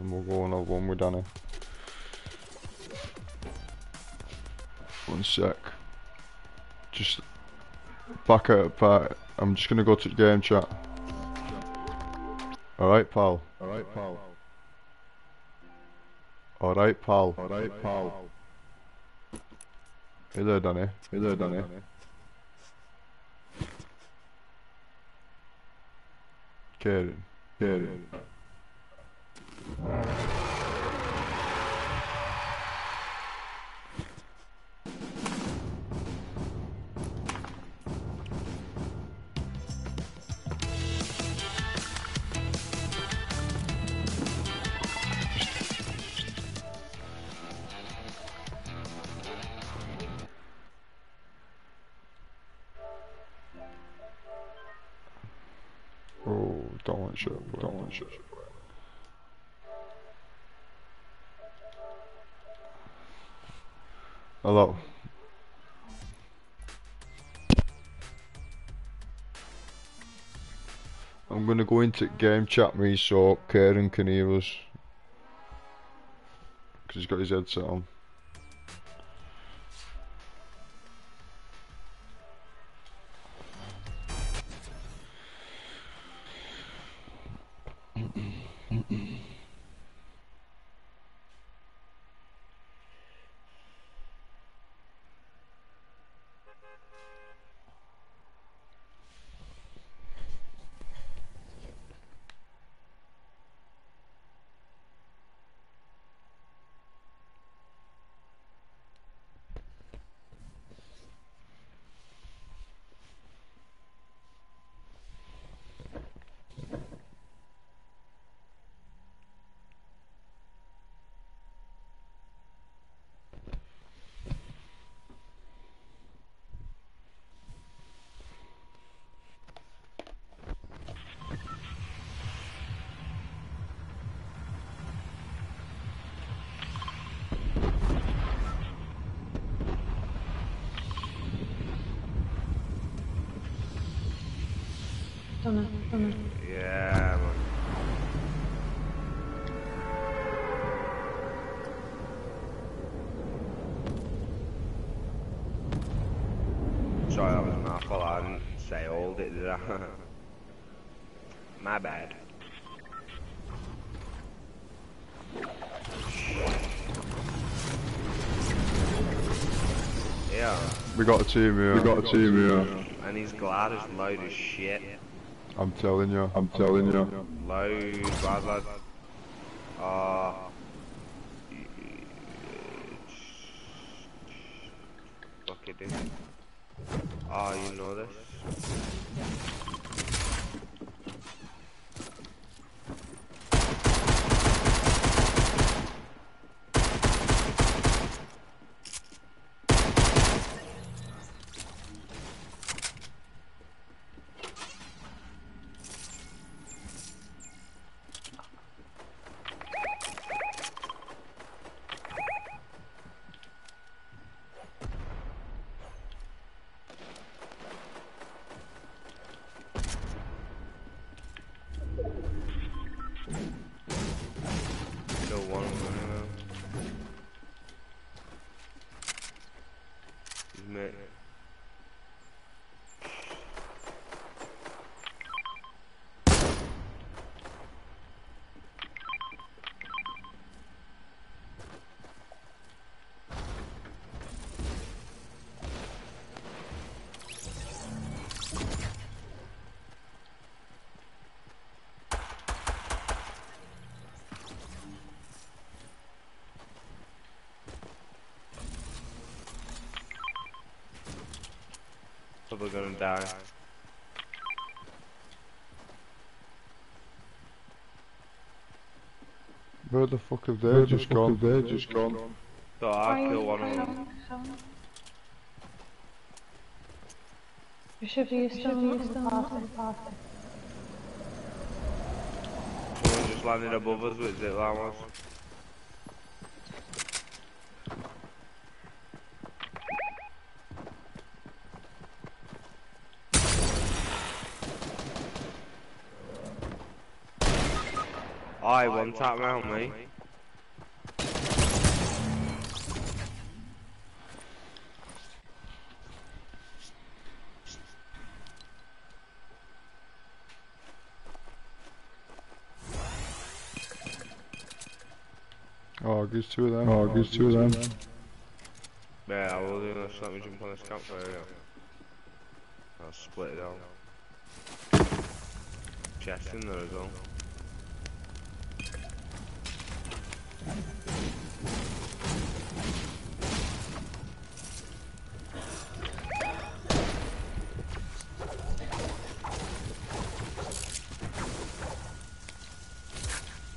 And we'll go another one with Danny. One sec. Just back out part. I'm just gonna go to the game chat. Alright, pal. Alright, pal. Alright, pal. Alright, pal. Hey there, Danny. Hey there, Danny. Kieran. Kieran. Oh, don't bro. Don't want Hello. I'm gonna go into game chat me so Karen can hear us. Cause he's got his headset on. Dunno, dunno. Yeah, man. Sorry, that was my fault. I didn't say hold it, did I? my bad. Yeah, We got a team here. We got a team here. and his glad is loud as shit. I'm telling you. I'm telling you. Loud, bad lad. Uh, fuck it, dude. Oh, you know this? Probably gonna die. Where the fuck have they Where just fuck gone? have they just gone? So I kill one of them. You should be still used to party. Someone just landed above us with zip llamas. I one tap round me. Oh, there's two of them. Oh, there's two of them. Yeah, I will do this. Let me jump on this campfire. Yeah. I'll split it out. Chest in there as well.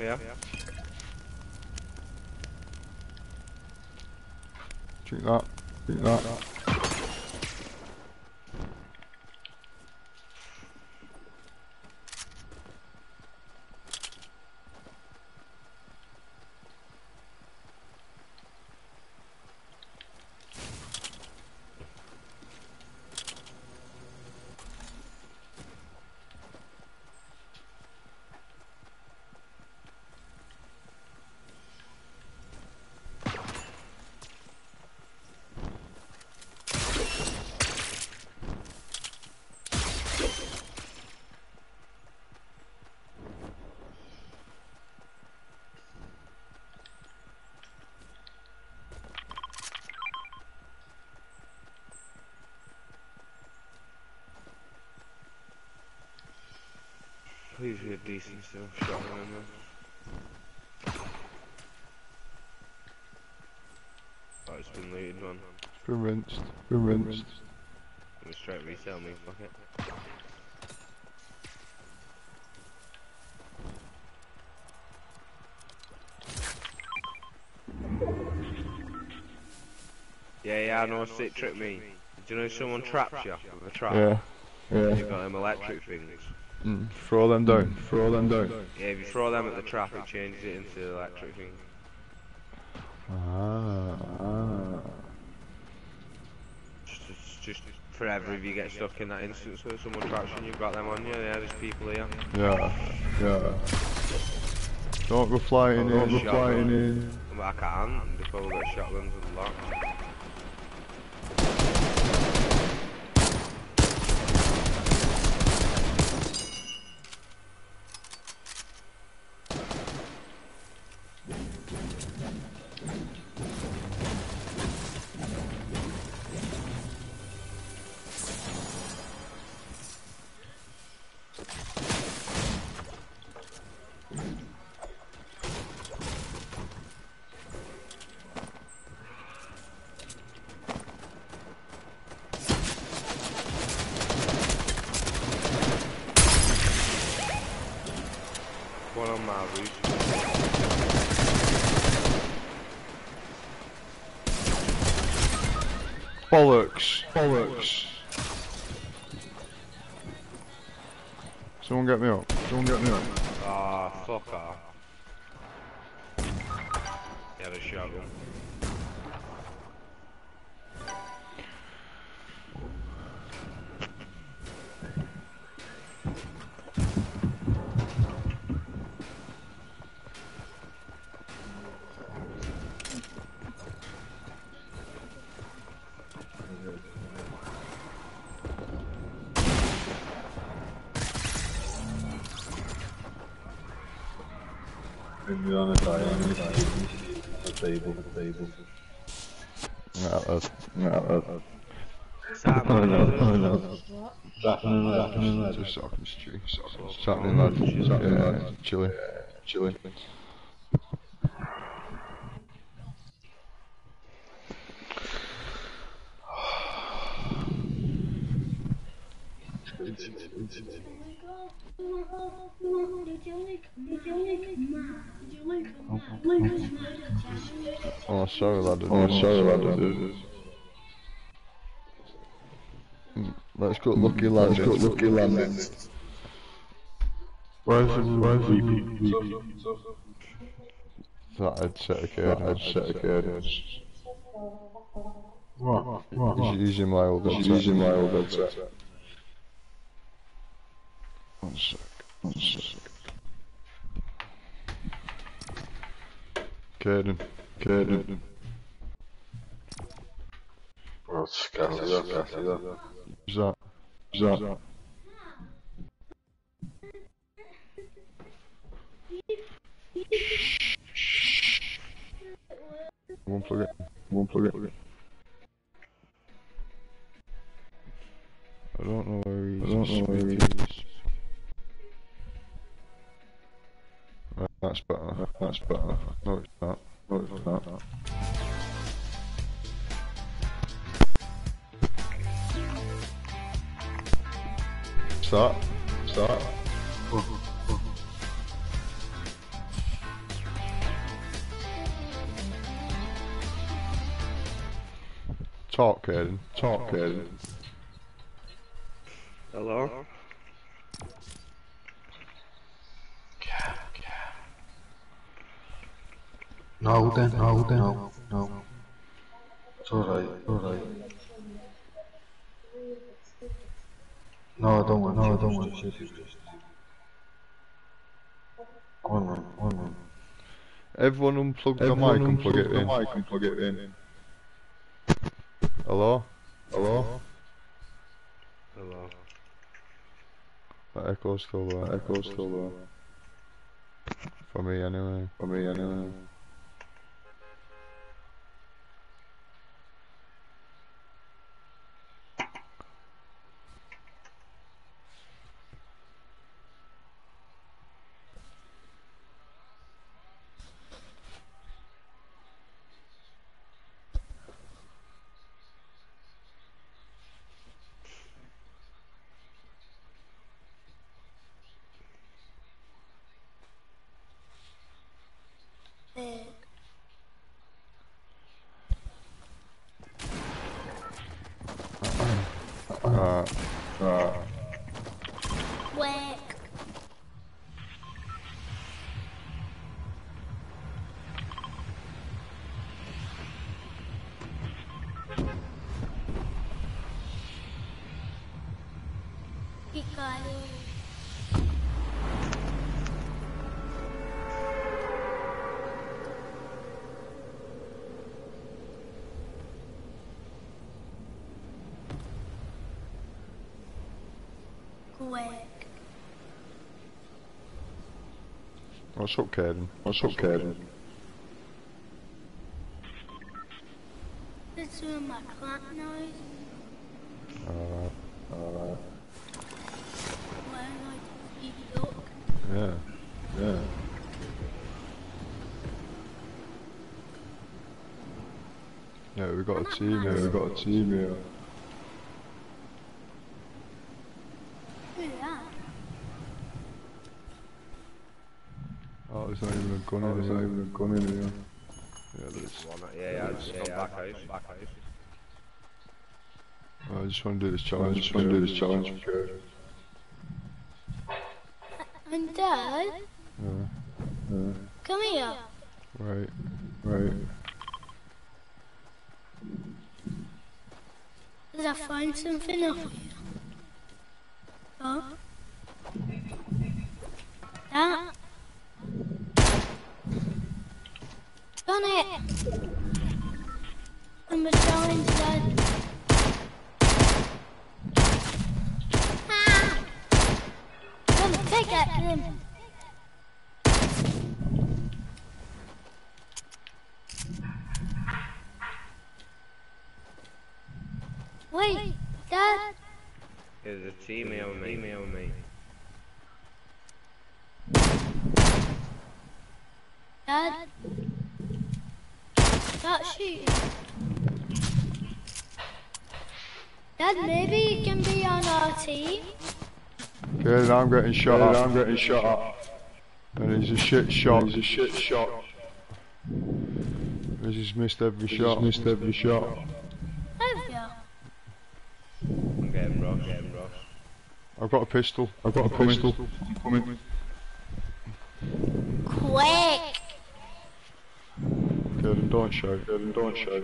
Yeah. Drink that. Drink that. Please be a decent still shotgun in there. Oh, it's been looted, man. Been rinsed. Been rinsed. Let me straight resell me, fuck it. Yeah, yeah, I know it tricked me. Do you know someone traps you with a trap? Yeah. Yeah. You've got them electric things. Mm. Throw them down. Throw them down. Yeah, if you throw them at the trap, it changes it into the electric thing. Ah. ah. Just, just, just forever if you get stuck in that instance where someone traps you and you've got them on you, yeah, there's people here. Yeah. Yeah. Don't go flying Don't in. go Don't go flying in. But I can't, because all got shotguns and that. One on my roof. Bollocks. Bollocks. Someone get me up. Someone get me up. Ah, fuck off. He had a shotgun. Ümit Ahmet ayağını Table, table. Yeah, that's, yeah, that's Sam, Rahman'ın Rahman'ın just talking street. Just chatting lad. Chatting lad. Chilling. Chilling. Oh, sorry lad. Oh, sorry lad. Let's go lucky lad. Let's go lucky lad. Where's the where's VP? That headset again. Headset again. What? What? He's using my old headset. using my old headset. One sec. One sec. Caden. Caden. Pronto, carregador, carregador. Já. Já. Vamos plug it. Vamos plug it. I don't know where he is. I don't know where he is. That's better. That's better. No, it's not. No, it's not. Start. Start. Talk, Caden. Talk, Caden. Hello? No, then, no, then, no, no. It's alright, alright. No, don't worry, no, don't worry. Shit, shit, shit. One man, one man. Everyone unplug the mic and plug it in. mic and plug it in. Hello? Hello? Hello? That echo's still there. That echo's still there. For me anyway. For me anyway. Uh, uh, Whack. What's up, Caden? What's up, Caden? This is my plant noise. Alright. Alright. Why am I eat duck? Yeah. Yeah. Yeah, we got a team here. We got a team here. Who's that? Oh, there's not gun in There's not even a gun in here. Yeah, there is. One, yeah, yeah, just come back out, back out. I just want to do this challenge. I just want to do this challenge. Okay. And Dad, Yeah. come here. Right. Right. Did I find something off you? Huh? That? Done it! I'm a challenge, Ah! Come on, take that to him. Wait, Dad. There's a team here with me, me me. Dad. Stop shooting. Dad, maybe you can be on our team. Okay, I'm getting shot at. I'm getting shot at. And he's a shit shot. He's a shit shot. He's just missed every shot. missed every shot. Have you? I'm getting rough, getting rough. I've got a pistol. I've got a pistol. I'm coming. Quick! Okay, then don't shout. Okay, then don't shout.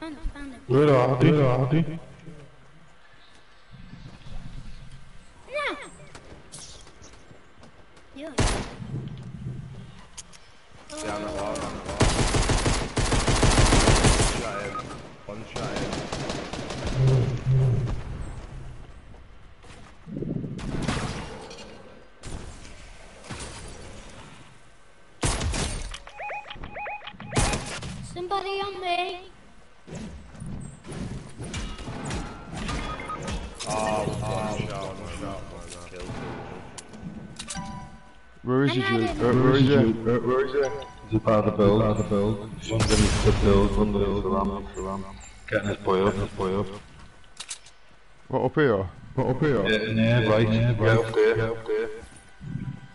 Found it, found it. Where are they? Where are they? No! Yeah. Somebody Where is he, I'm Jake? at it. Where, where is he? Where, where is he? Is it by the build? By the build. Underneath the build, underneath the ramp, the ramp. Getting his boy up, his boy up. What, up here? What, up here? Yeah, in there, right, yeah, right up there, yeah, up there.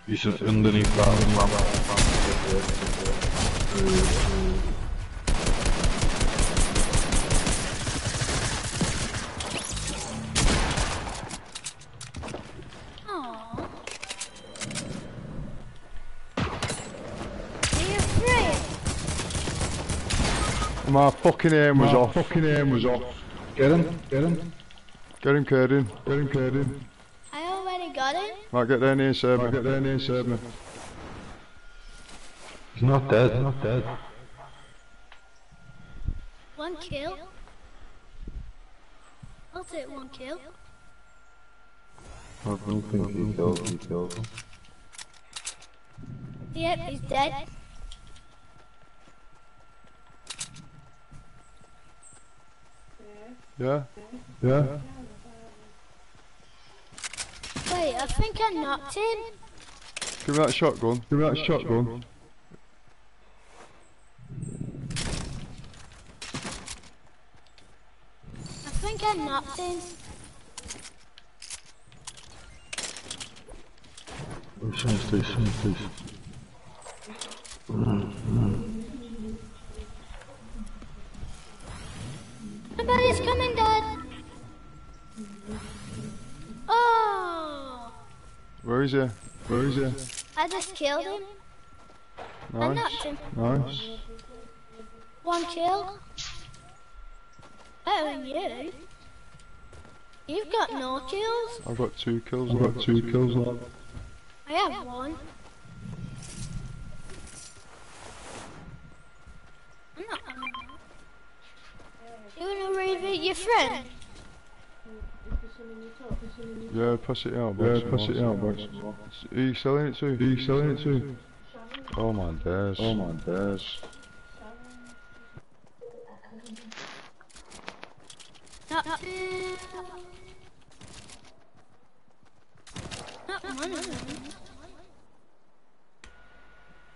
He's just underneath that ramp, ramp, yeah, yeah. Aww. Are you afraid? My fucking aim was off. fucking aim was off. Get him, get him. Get him, Caden. Get him, Caden. I already got it. Might get there near save me. Might get there near save me. He's not dead, he's not dead. One kill. I'll take one kill. I don't think he killed, he killed him. Yep, he's dead. Yeah? Yeah? Wait, I think I knocked him. Give me that shotgun. Give me that shotgun. I think I knocked him. Oh, please, please, Somebody's coming, Dad. Oh, Where is he? Where is he? I just killed him. I knocked Nice. him. Nice. One kill. Better than you. You've got no kills. I've got two kills. I've got two kills. I have one. I'm not having that. You wanna read your friend? Yeah, pass it out, boys. Yeah, pass it out, boys. Are you selling it to? Are you selling it to? Oh my days. Oh my days. Not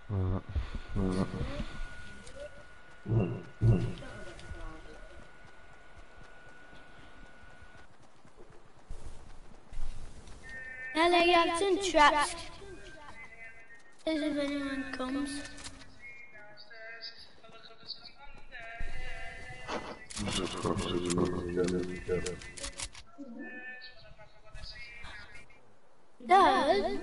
Not one Have some traps. As if anyone comes. Dad?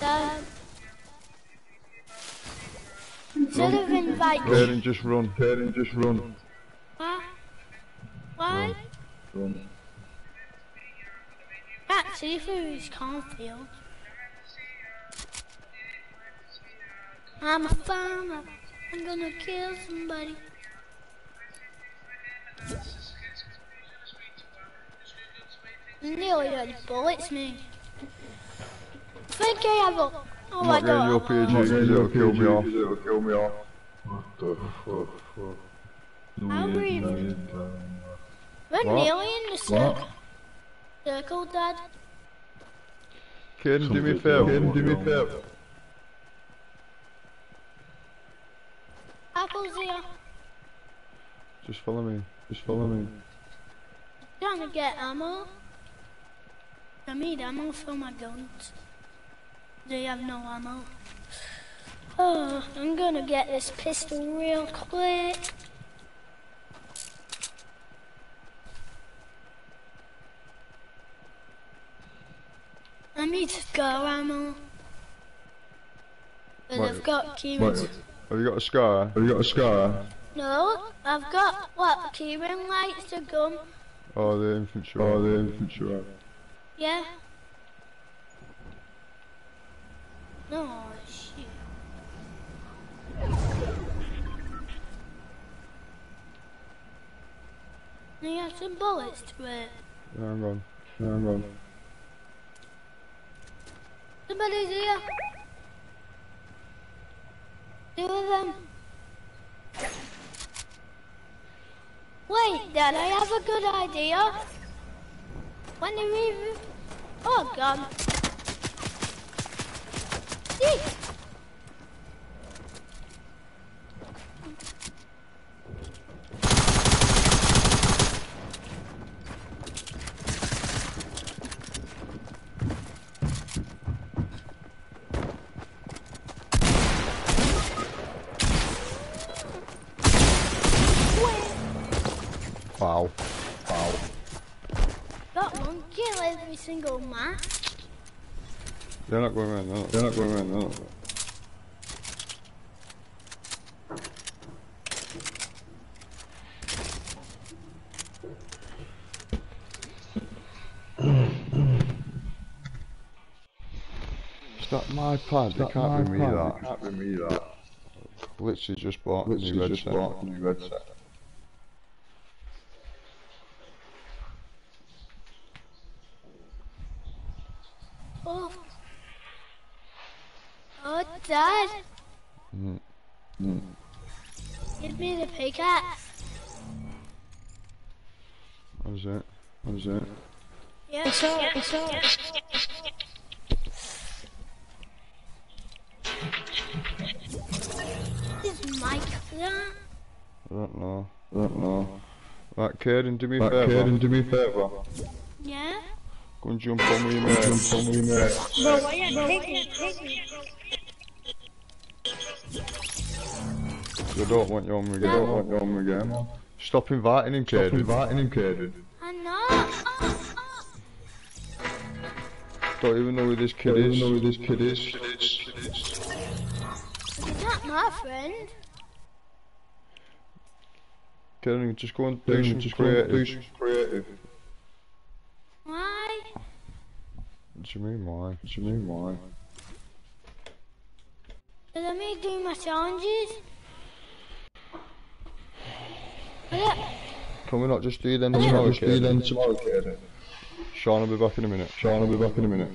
Dad? Instead of. Caden, just run. Caden, just run. What? Why? Run. Can't see cornfield. I'm a farmer. I'm gonna kill somebody. Nearly had bullets, me. think I have a. Oh I'm my not getting you god. up here, Jake, 'cause it'll kill me off. It'll kill me off. What the fuck, fuck. I'll Weird read. Night, We're What? nearly in the circle. Circle, Dad. Caden, do me a Something favour. wrong. Do me a favour. Apple's here. Just follow me. Just follow me. Trying to get ammo. I need ammo for my guns. They have no ammo. Oh, I'm gonna get this pistol real quick. I need scar ammo. But What? I've got What? rings. Have you got a scar? Have you got a scar? No, I've got what keyring lights to gun. Oh, the infantry. Oh, the infantry. Yeah. No, shit. You have some bullets to it. Yeah, hang on. Hang on. Somebody's here. Two of them. Wait, Dad, I have a good idea. When do we... Oh, God. Single man. They're not going around, no. They're not going around, no. Is that my pad? They can't be me that. Can't be me that. Literally just bought a new Literally red just set. bought a new red set. Oh. Oh, Dad. Mm. Give me the pickaxe. What is it? What is it? Yeah, I saw it, I saw it. Is Mike there? I don't know. I don't know. Right, Caden, do me a Right, favour. Caden, do me a favour. Yeah? Mate. Jump on with your mate. Bro, why you me. I don't want your my I don't want your my. Stop inviting him, Stop inviting him, Caden. I know. Don't even know who this kid is. Don't even know who this kid is. He's not my friend. Caden, just go and do some and do some creative. Why? What do you mean, why? What do you mean, why? Let me do my challenges. Can we not just do them tomorrow, Just do then tomorrow. Sean will be back in a minute. Sean will be back in a minute.